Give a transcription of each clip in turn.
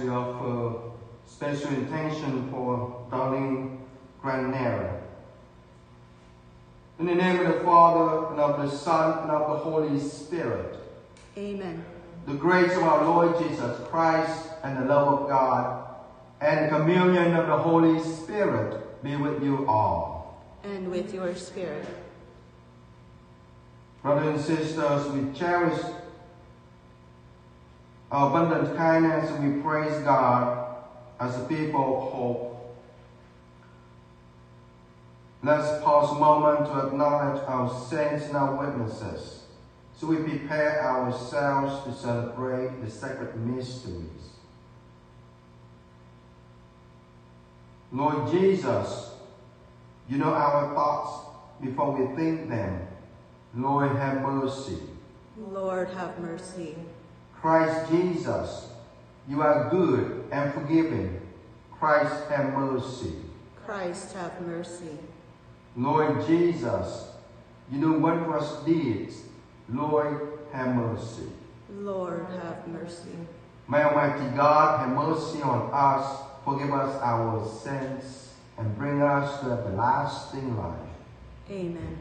Mass we offer special intention for Darlene Granera. In the name of the Father, and of the Son, and of the Holy Spirit. Amen. The grace of our Lord Jesus Christ, and the love of God, and the communion of the Holy Spirit be with you all. And with your spirit. Brothers and sisters, we cherish abundant kindness we praise God as a people of hope. Let's pause a moment to acknowledge our saints and our witnesses so we prepare ourselves to celebrate the sacred mysteries. Lord Jesus, you know our thoughts before we think them. Lord, have mercy. Lord, have mercy. Christ Jesus, you are good and forgiving. Christ, have mercy. Christ, have mercy. Lord Jesus, you do wondrous deeds. Lord, have mercy. Lord, have mercy. May Almighty God have mercy on us, forgive us our sins, and bring us to everlasting life. Amen.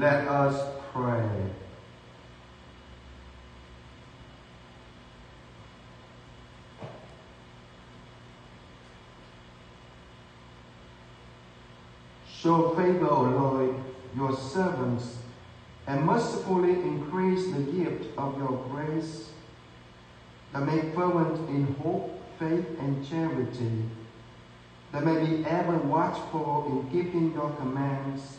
Let us pray. Show favor, O Lord, your servants, and mercifully increase the gift of your grace, that may fervent in hope, faith, and charity, that may be ever watchful in keeping your commands,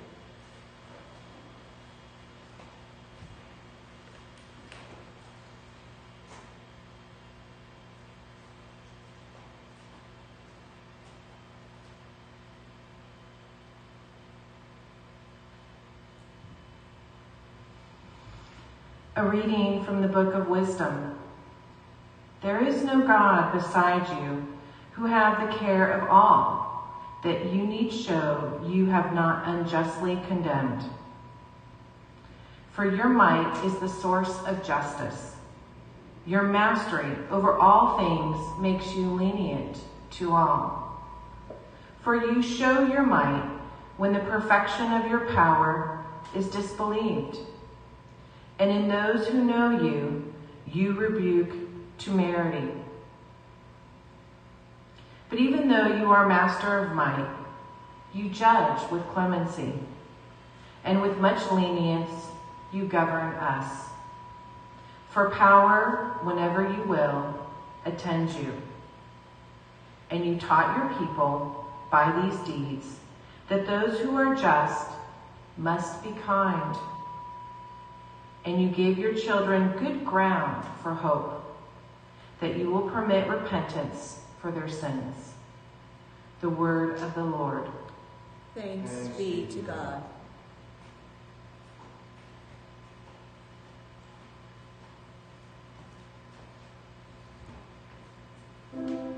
A reading from the Book of Wisdom. There is no God beside you who have the care of all that you need show you have not unjustly condemned. For your might is the source of justice. Your mastery over all things makes you lenient to all. For you show your might when the perfection of your power is disbelieved. And in those who know you, you rebuke temerity. But even though you are master of might, you judge with clemency, and with much lenience you govern us. For power, whenever you will, attends you. And you taught your people by these deeds that those who are just must be kind. And you gave your children good ground for hope, that you will permit repentance for their sins. The word of the Lord. Thanks be to God. Lord,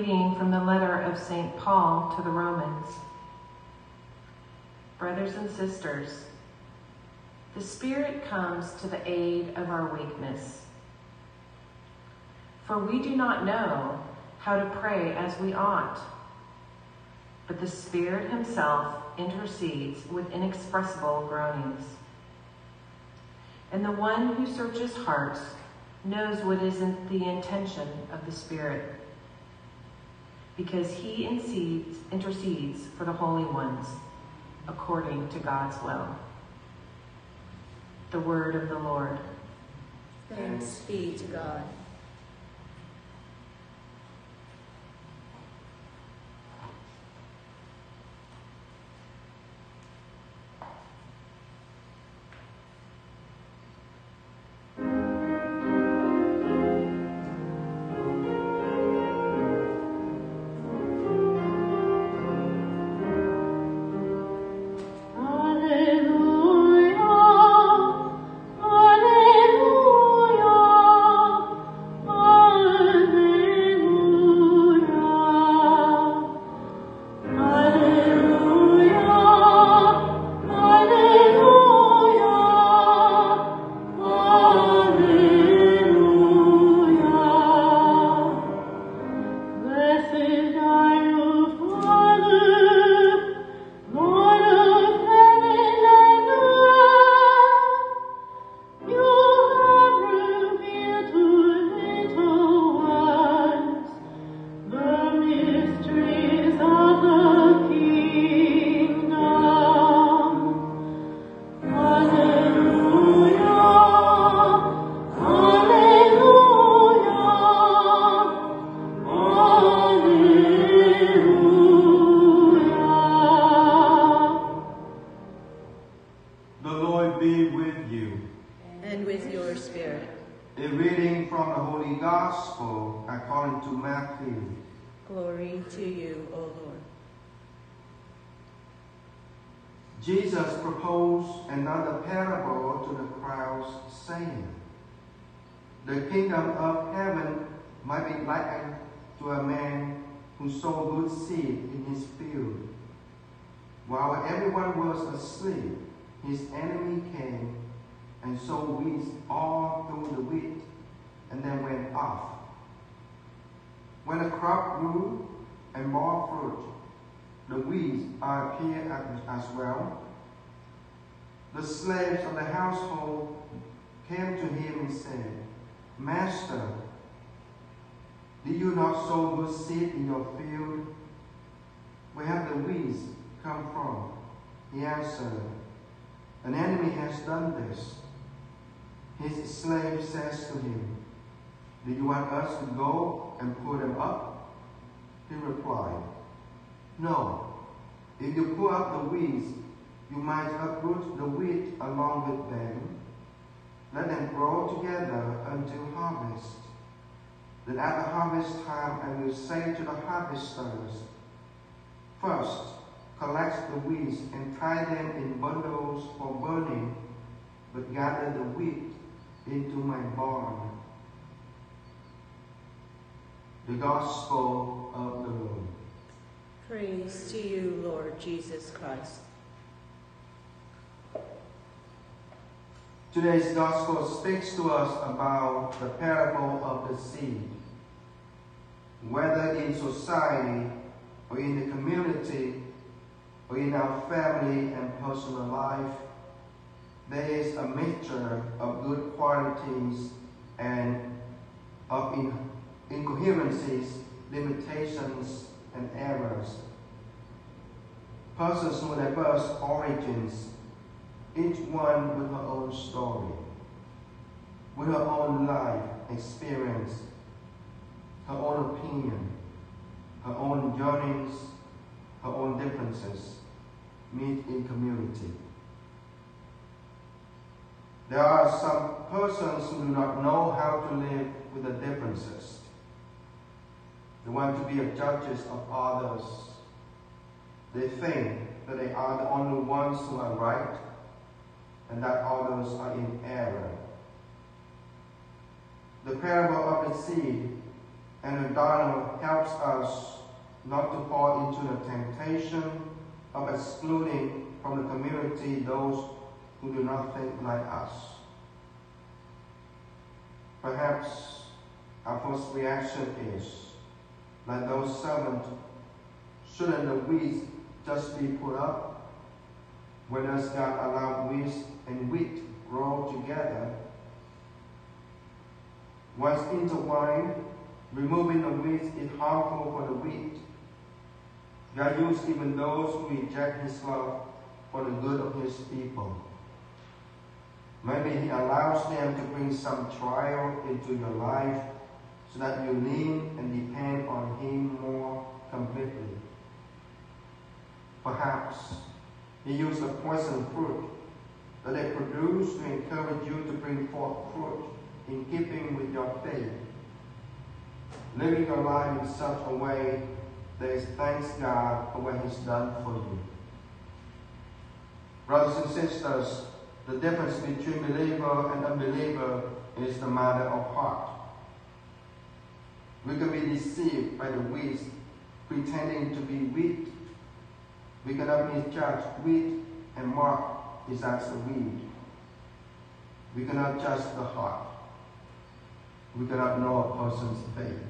reading from the letter of St. Paul to the Romans. Brothers and sisters, the Spirit comes to the aid of our weakness. For we do not know how to pray as we ought, but the Spirit Himself intercedes with inexpressible groanings. And the one who searches hearts knows what is in the intention of the Spirit, because He intercedes, for the holy ones according to God's will. The word of the Lord. Thanks be to God. Reading from the Holy Gospel according to Matthew. Glory to you, O Lord. Jesus proposed another parable to the crowds, saying, The kingdom of heaven might be likened to a man who sowed good seed in his field. While everyone was asleep, his enemy came and sowed weeds all through the wheat as well. The slaves of the household came to him and said, Master, do you not sow good seed in your field? Where have the weeds come from? He answered, An enemy has done this. His slave says to him, Do you want us to go and pull them up? He replied, No. If you pull up the weeds, you might uproot the wheat along with them. Let them grow together until harvest. Then at the harvest time, I will say to the harvesters, First, collect the weeds and tie them in bundles for burning, but gather the wheat into my barn. The Gospel of the Lord. Praise to you, Lord Jesus Christ. Today's gospel speaks to us about the parable of the seed. Whether in society or in the community or in our family and personal life, there is a mixture of good qualities and of incoherencies, limitations, and errors. Persons with diverse origins, each one with her own story, with her own life experience, her own opinion, her own yearnings, her own differences, meet in community. There are some persons who do not know how to live with the differences. They want to be judges of others. They think that they are the only ones who are right and that others are in error. The parable of the seed And the darnel helps us not to fall into the temptation of excluding from the community those who do not think like us. Perhaps our first reaction is, like those servants, shouldn't the weeds just be put up? When does God allow weeds and wheat grow together? Once intertwined, removing the weeds is harmful for the wheat. God used even those who reject His love for the good of His people. Maybe He allows them to bring some trial into your life so that you lean and depend on Him more completely. Perhaps He used a poison fruit that they produce to encourage you to bring forth fruit in keeping with your faith. Living your life in such a way that thanks God for what He's done for you. Brothers and sisters, the difference between believer and unbeliever is the matter of heart. We can be deceived by the weeds pretending to be wheat. We cannot misjudge wheat and mark is as a weed. We cannot judge the heart. We cannot know a person's faith.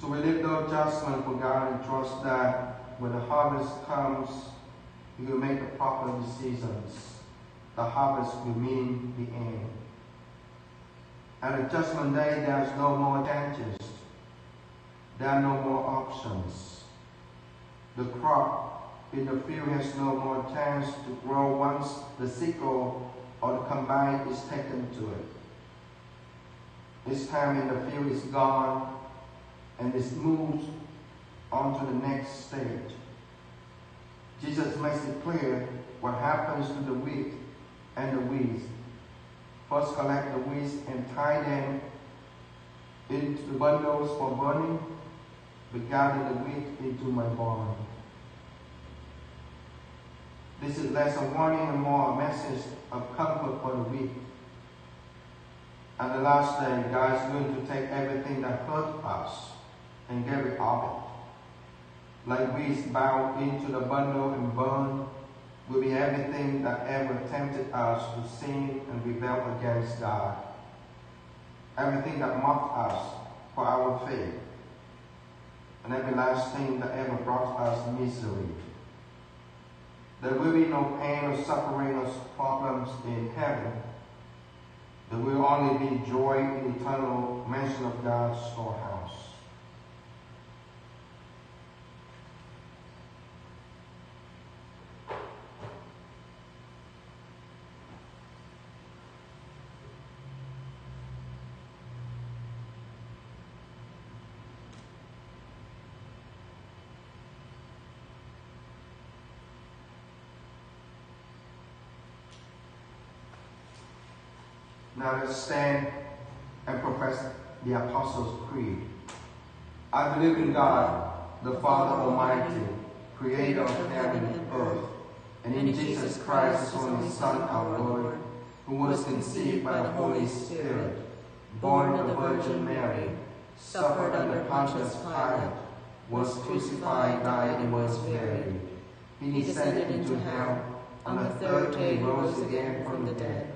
So we leave no judgment for God and trust that when the harvest comes, He will make the proper decisions. The harvest will mean the end. At the judgment day, there's no more chances. There are no more options. The crop in the field has no more chance to grow once the sickle or the combine is taken to it. This time in the field is gone and is moved on to the next stage. Jesus makes it clear what happens to the wheat and the weeds. First collect the weeds and tie them into the bundles for burning, but gather the wheat into my barn. This is less a warning and more a message of comfort for the weak. At the last day, God is going to take everything that hurt us and get rid of it. Like weeds bound into the bundle and burned, will be everything that ever tempted us to sin and rebel against God. Everything that mocked us for our faith. And every last thing that ever brought us misery. There will be no pain or suffering or problems in heaven. There will only be joy in eternal mansion of God's storehouse. Now let's stand and profess the Apostles' Creed. I believe in God, the Father Almighty, creator of heaven and earth, and in Jesus Christ, his only Son, our Lord, who was conceived by the Holy Spirit, born of the Virgin Mary, suffered under Pontius Pilate, was crucified, died, and was buried. He descended into hell. On the third day rose again from the dead.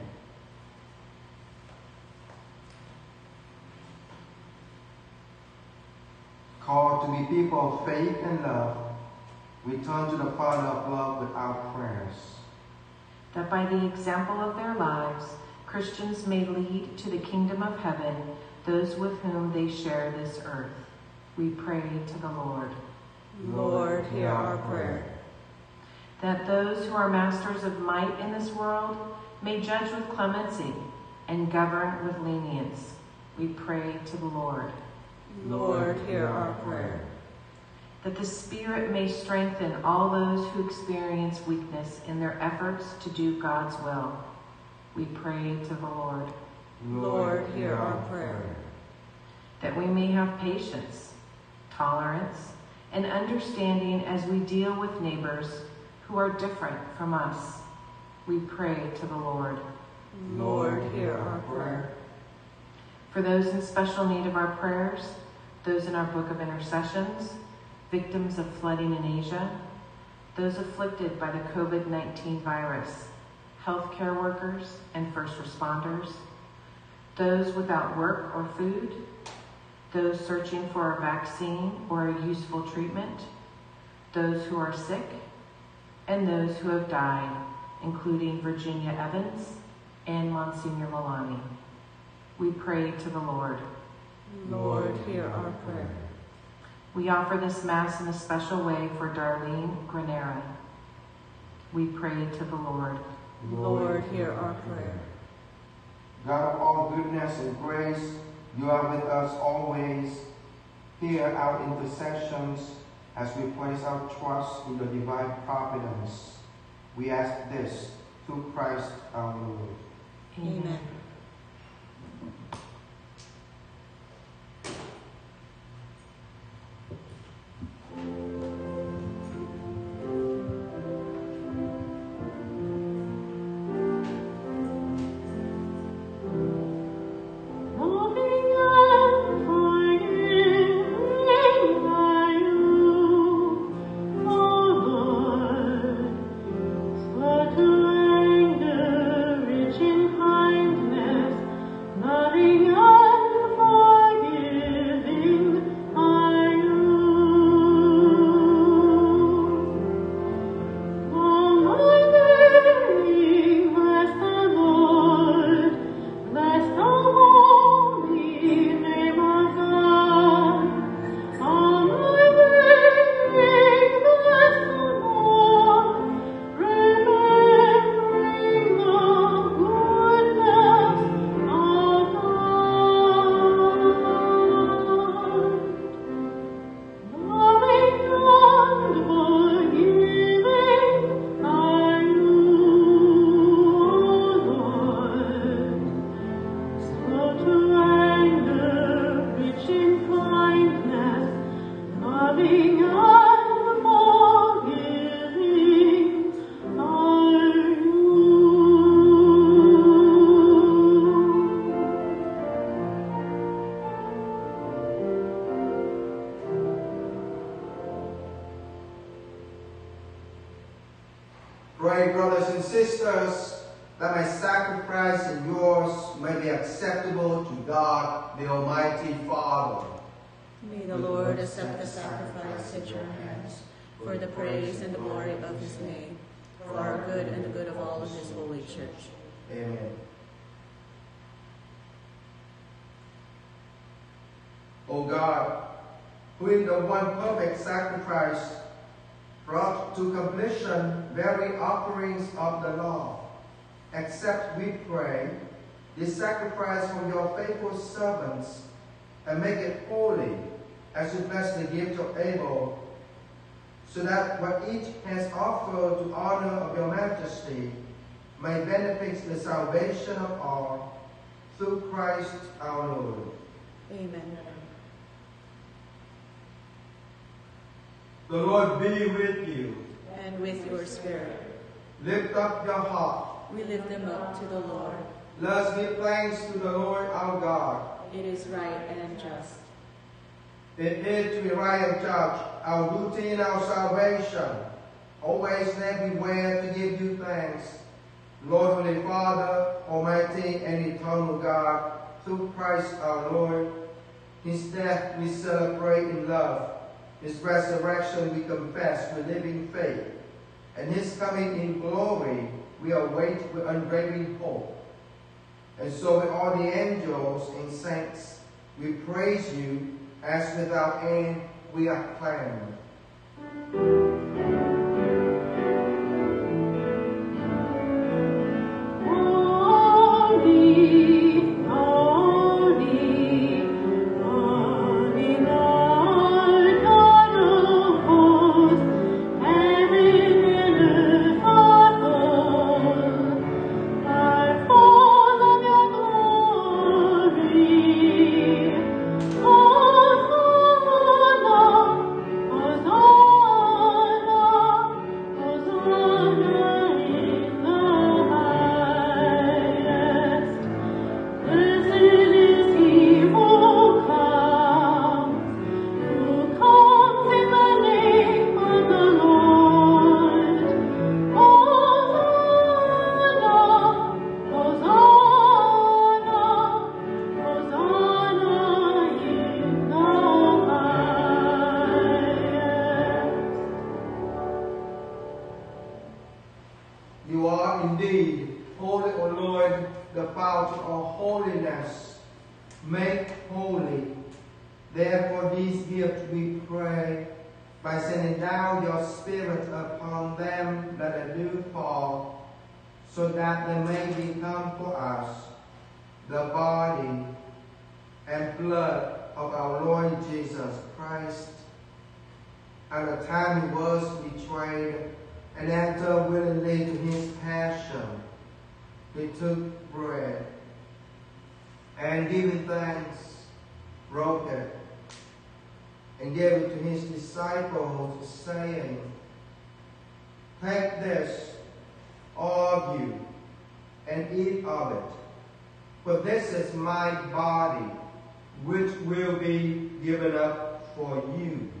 Called to be people of faith and love, we turn to the Father of love with our prayers. That by the example of their lives, Christians may lead to the kingdom of heaven those with whom they share this earth. We pray to the Lord. Lord, hear our prayer. That those who are masters of might in this world may judge with clemency and govern with lenience. We pray to the Lord. Lord, hear our prayer. that the Spirit may strengthen all those who experience weakness in their efforts to do God's will. We pray to the Lord. Lord, hear our prayer. That we may have patience, tolerance, and understanding as we deal with neighbors who are different from us. We pray to the Lord. Lord, hear our prayer. For those in special need of our prayers, those in our book of intercessions, victims of flooding in Asia, those afflicted by the COVID 19 virus, healthcare workers and first responders, those without work or food, those searching for a vaccine or a useful treatment, those who are sick, and those who have died, including Virginia Evans and Monsignor Milani. We pray to the Lord. Lord, hear our prayer. We offer this Mass in a special way for Darlene Granera. We pray to the Lord. Lord, hear our prayer. God of all goodness and grace, you are with us always. Hear our intercessions as we place our trust in your divine providence. We ask this through Christ our Lord. Amen. Loving sacrifice brought to completion very offerings of the law, accept, we pray, this sacrifice from your faithful servants and make it holy as you bless the gift of Abel, so that what each has offered to honor of your majesty may benefit the salvation of all through Christ our Lord. Amen. The Lord be with you. And with your spirit, Lift up your heart. we lift them up to the Lord. Let us give thanks to the Lord our God. It is right and just. It is to be right and judge, our duty and our salvation, always and everywhere to give you thanks. Lord, Holy Father, Almighty and eternal God, through Christ our Lord, His death we celebrate in love, His resurrection we confess with living faith, and His coming in glory we await with unwavering hope. And so with all the angels and saints, we praise you as without end we acclaim. Christ. At the time he was betrayed and entered willingly to his passion, he took bread and giving thanks, broke it and gave it to his disciples, saying, Take this, all of you, and eat of it, for this is my body, which will be given up for you.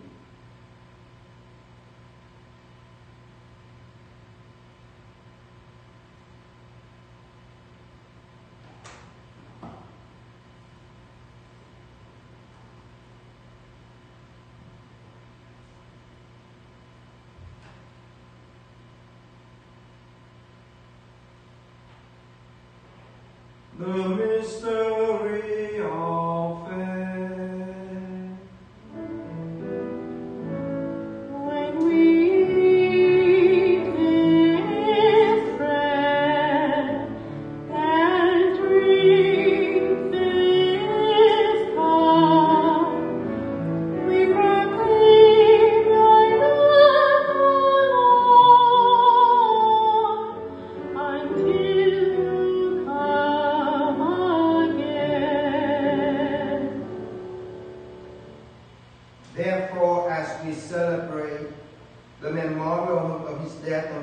Mystery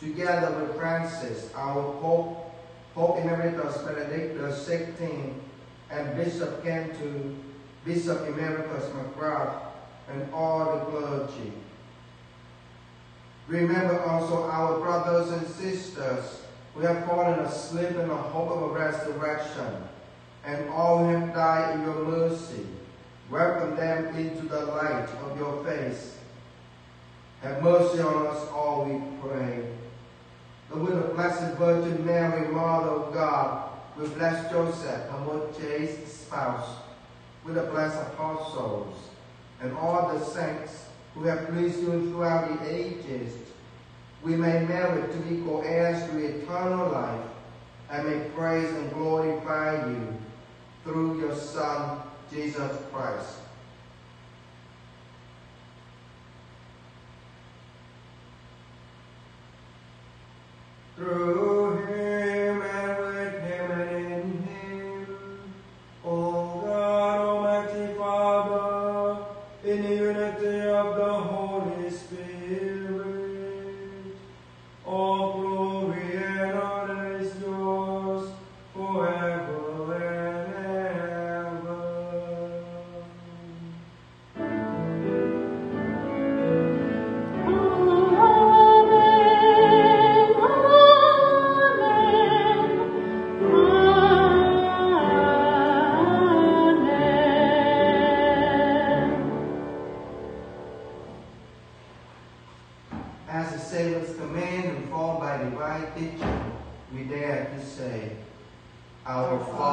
together with Francis, our Pope, Pope Emeritus Benedictus XVI, and Bishop Cantu, Bishop Emeritus McGrath, and all the clergy. Remember also our brothers and sisters who have fallen asleep in the hope of a resurrection, and all who have died in your mercy. Welcome them into the light of your face. Have mercy on us all, we pray. And with the Blessed Virgin Mary, Mother of God, with blessed Joseph, her most chaste spouse, with the blessed apostles, and all the saints who have pleased you throughout the ages, we may merit to be co-heirs to eternal life, and may praise and glorify you through your Son, Jesus Christ. Through him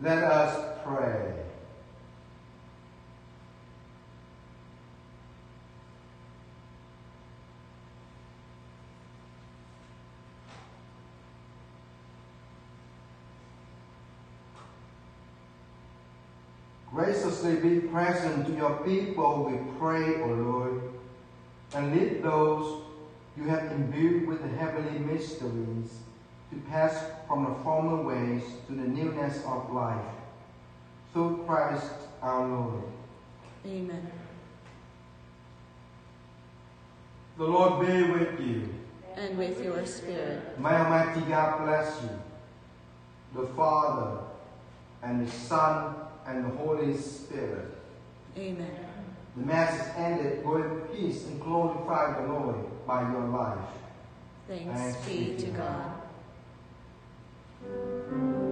Let us pray. Graciously be present to your people, we pray, O Lord, and lead those you have imbued with the heavenly mysteries to pass from the former ways to the newness of life. Through Christ our Lord. Amen. The Lord be with you. And with your spirit. May Almighty God bless you, the Father, and the Son, and the Holy Spirit. Amen. The Mass is ended. Go in peace and glorify the Lord by your life. Thanks be to God. Thank you.